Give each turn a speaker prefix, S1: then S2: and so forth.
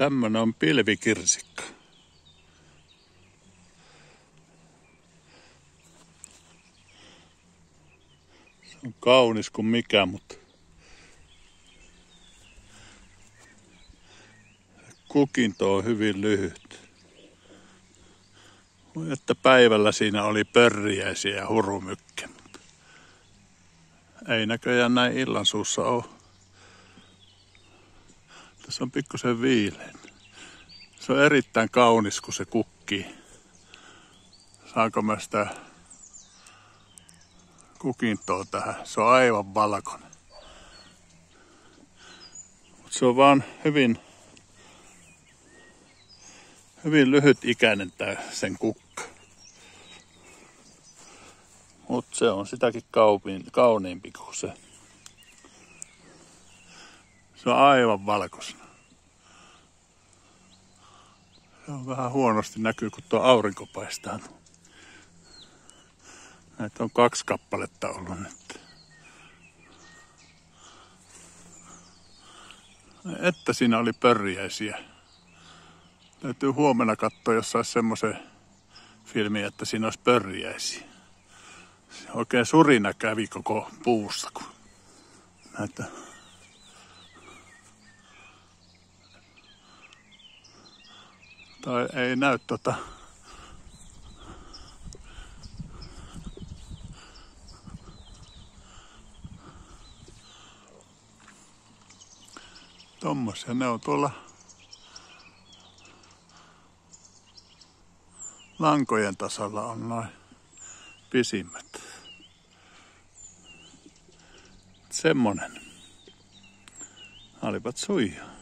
S1: Tämmönen on pilvikirsikka. Se on kaunis kuin mikä, mutta kukinto on hyvin lyhyt. Että päivällä siinä oli pörriäisiä ja hurumykkä, mutta ei näköjään näin illan suussa ole. Tässä on pikkusen viilein. Se on erittäin kaunis, kun se kukkii. Saanko mä sitä kukintoa tähän? Se on aivan valkoinen. Mutta se on vaan hyvin hyvin lyhyt ikäinen tää sen kukka. Mutta se on sitäkin kauniimpi kuin se. Se on aivan valkoisena. Se on vähän huonosti näkyy, kun tuo aurinko paistaa. Näitä on kaksi kappaletta ollut nyt. Että siinä oli pörriäisiä. Täytyy huomenna katsoa, jos saisi semmoisen filmin, että siinä olisi pörriäisiä. Se oikein surina kävi koko puussa, kun näitä tai ei näy tota Tommosia ne on tuolla lankojen tasalla on noin pisimmät. Semmonen. Olipat suijaa.